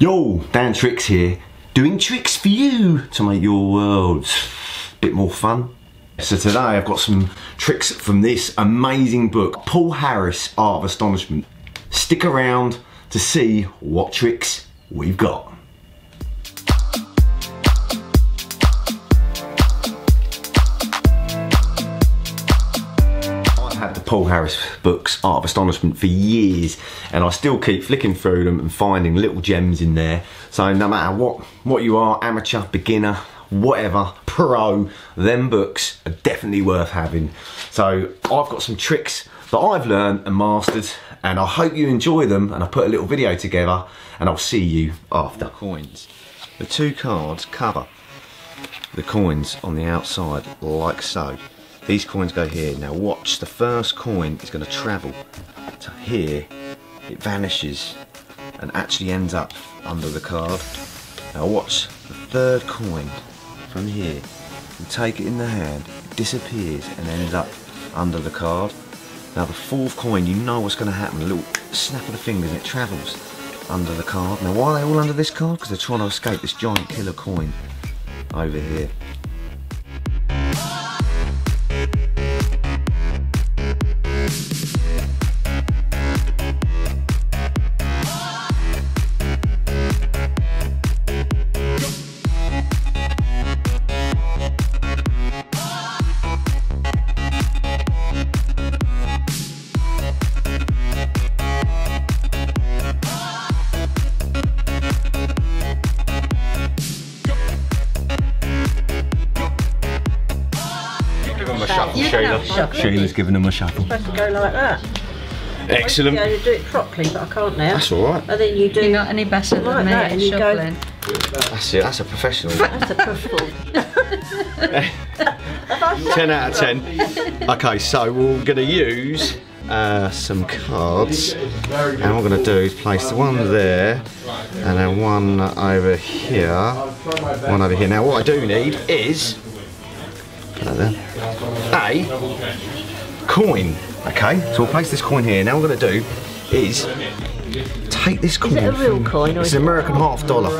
Yo, Dan Trix here, doing tricks for you to make your world a bit more fun. So today I've got some tricks from this amazing book, Paul Harris, Art of Astonishment. Stick around to see what tricks we've got. The Paul Harris books, Art of Astonishment, for years, and I still keep flicking through them and finding little gems in there. So no matter what, what you are, amateur, beginner, whatever, pro, them books are definitely worth having. So I've got some tricks that I've learned and mastered, and I hope you enjoy them, and I put a little video together, and I'll see you after. Coins. The two cards cover the coins on the outside like so. These coins go here. Now watch, the first coin is going to travel to here. It vanishes and actually ends up under the card. Now watch, the third coin from here. You take it in the hand, it disappears and ends up under the card. Now the fourth coin, you know what's going to happen. A little snap of the fingers and it travels under the card. Now why are they all under this card? Because they're trying to escape this giant killer coin over here. Shuffle. Sheila's giving him a shuffle. supposed to go like that. Excellent. Yeah, you do it properly, but I can't now. That's all right. And then you do You're not any better Like than me that, at and you go- shuffling. That's it. That's a professional. That's a professional. 10 out of 10. Okay, so we're going to use uh, some cards. And what we're going to do is place the one there and then one over here. One over here. Now, what I do need is put that there, a coin. Okay, so we'll place this coin here. Now, what we're going to do is take this coin. it a real from- coin It's is an American half dollar.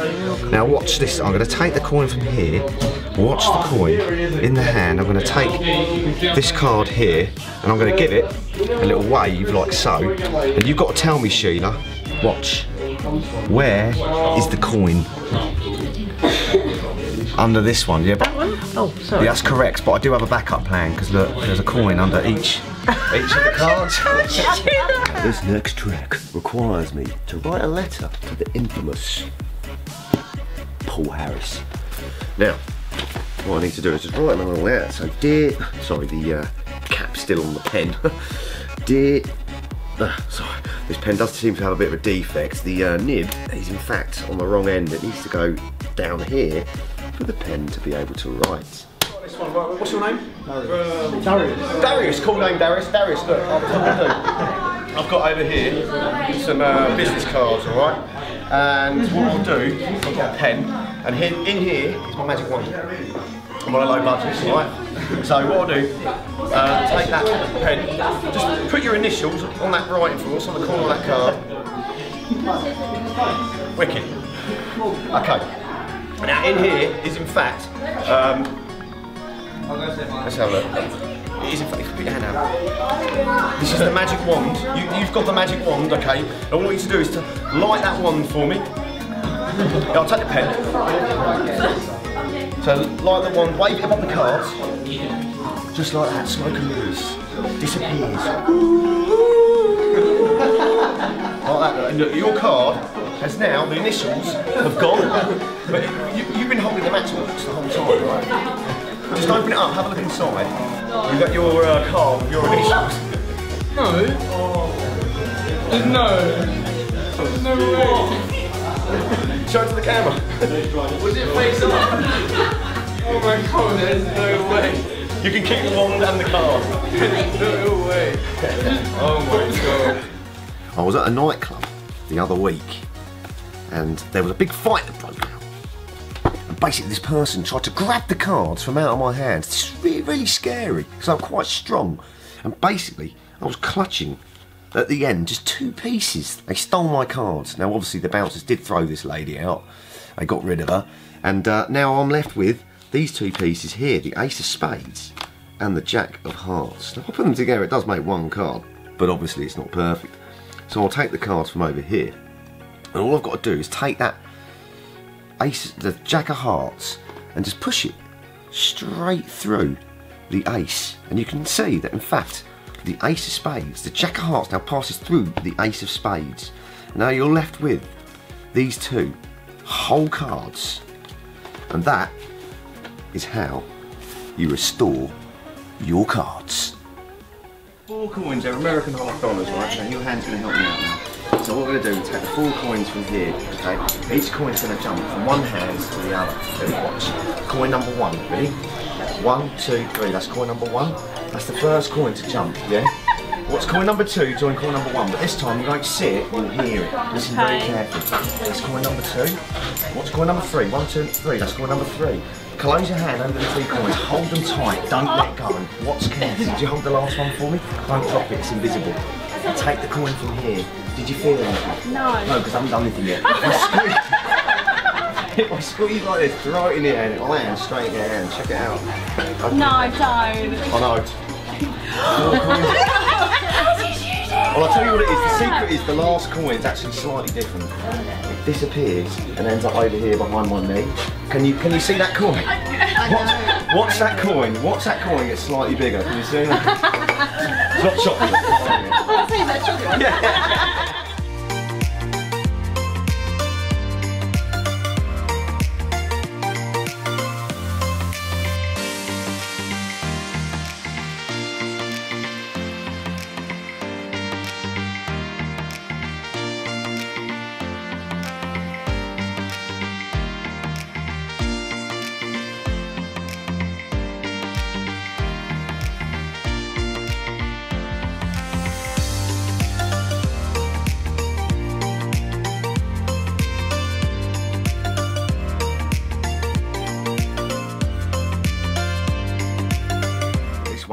Now watch this. I'm going to take the coin from here. Watch the coin in the hand. I'm going to take this card here, and I'm going to give it a little wave like so. And you've got to tell me, Sheila. Watch. Where is the coin? Under this one, yeah. But, one? Oh, sorry. yeah, that's correct. But I do have a backup plan because look, there's a coin under each each of the cards. This next track requires me to write a letter to the infamous Paul Harris. Now, what I need to do is just write them all out. So, dear, sorry, the uh, cap's still on the pen. dear, uh, sorry, this pen does seem to have a bit of a defect. The uh, nib is in fact on the wrong end. It needs to go down here for the pen to be able to write. This one, right, what's your name? Darius. Darius, cool name Darius. Darius, look, I'll tell you what do. I've got over here some uh, business cards, alright? And what I'll do, I've got a pen, and here, in here is my magic wand. I'm on a low budget, alright? So what I'll do, uh, take that pen, just put your initials on that writing force, on the corner of that card. Wicked. Okay. Now in here is in fact, um, let's have a look. It is in fact. This is the magic wand. You, you've got the magic wand, okay? And want you to do is to light that wand for me. Yeah, I'll take the pen. So light the wand, wave it above the cards. Just like that, smoke and mirrors. Disappears. Like that. Look, your card has now, the initials have gone. But you, you've been holding the matchbox the whole time, right? Just open it up, have a look inside. You've got your uh, card with your initials. No. No. No way. Show it to the camera. Was it face up? Oh my god, there's no way. You can keep the wand and the card. No way. Oh my god. I was at a nightclub the other week and there was a big fight that broke out. And basically this person tried to grab the cards from out of my hands. This is really, really scary because I'm quite strong. And basically I was clutching at the end, just two pieces. They stole my cards. Now, obviously, the bouncers did throw this lady out. They got rid of her. And uh, now I'm left with these two pieces here, the Ace of Spades and the Jack of Hearts. Now, I put them together, it does make one card, but obviously it's not perfect. So I'll take the cards from over here. And all I've got to do is take that Ace, the Jack of Hearts, and just push it straight through the Ace. And you can see that, in fact, the Ace of Spades, the Jack of Hearts now passes through the Ace of Spades. Now you're left with these two whole cards. And that is how you restore your cards. Four coins, they're American half dollars, right? Now your hand's going to help me out now. So what we're going to do is take the four coins from here, okay? Each coin's going to jump from one hand to the other. Ready, watch. Coin number one, ready? One, two, three, that's coin number one. That's the first coin to jump, yeah? What's coin number two? Join coin number one. But this time you won't see it, you'll hear it. Listen very carefully. That's coin number two. What's coin number three? One, two, three. That's coin number three. Close your hand over the three coins. Hold them tight. Don't let go. Watch carefully. Did you hold the last one for me? Don't drop it. It's invisible. Take the coin from here. Did you feel anything? No. No, because I haven't done anything yet. If I squeeze, if I squeeze like this, throw it in the air and it lands straight in your hand. Check it out. No, don't. I know. well, I'll tell you what it is. The secret is the last coin is actually slightly different. It disappears and ends up over here behind my knee. Can you can you see that coin? What, what's that coin? What's that coin? It's slightly bigger. Can you see that? it's not chocolate. This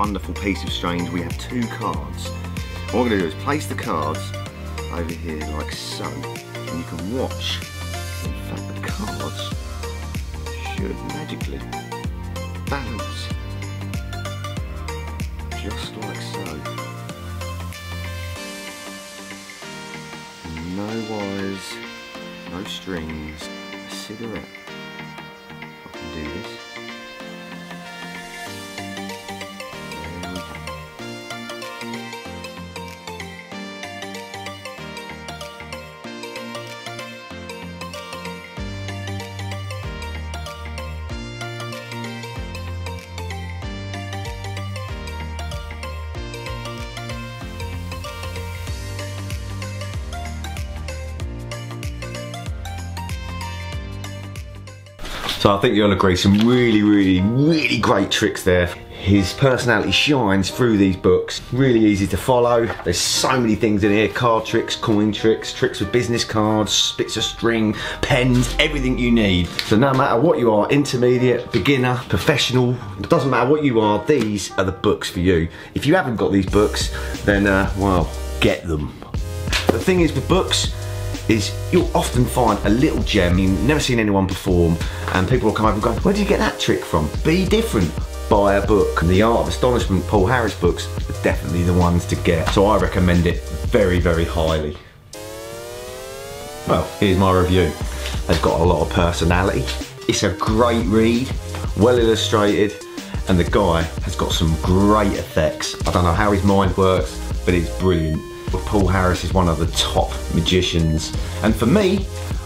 wonderful piece of strange, we have two cards. What we're going to do is place the cards over here like so, and you can watch. In fact, the cards should magically balance just like so. No wires, no strings, a cigarette. So I think you'll agree, some really, really, really great tricks there. His personality shines through these books. Really easy to follow. There's so many things in here. Card tricks, coin tricks, tricks with business cards, bits of string, pens, everything you need. So no matter what you are, intermediate, beginner, professional, it doesn't matter what you are, these are the books for you. If you haven't got these books, then uh, well, get them. The thing is with books, is you'll often find a little gem you've never seen anyone perform and people will come over and go, where did you get that trick from? Be different. Buy a book. The Art of Astonishment Paul Harris books are definitely the ones to get. So I recommend it very, very highly. Well, here's my review. They've got a lot of personality. It's a great read, well illustrated, and the guy has got some great effects. I don't know how his mind works, but it's brilliant. Paul Harris is one of the top magicians, and for me,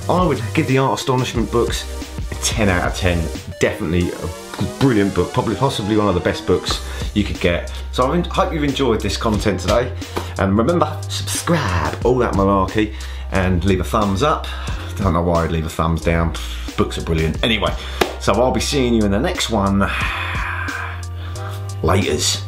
I would give the Art Astonishment books a 10 out of 10. Definitely a brilliant book, probably possibly one of the best books you could get. So I hope you've enjoyed this content today, and remember, subscribe, all that malarkey, and leave a thumbs up. Don't know why I'd leave a thumbs down. Books are brilliant. Anyway, so I'll be seeing you in the next one. Laters.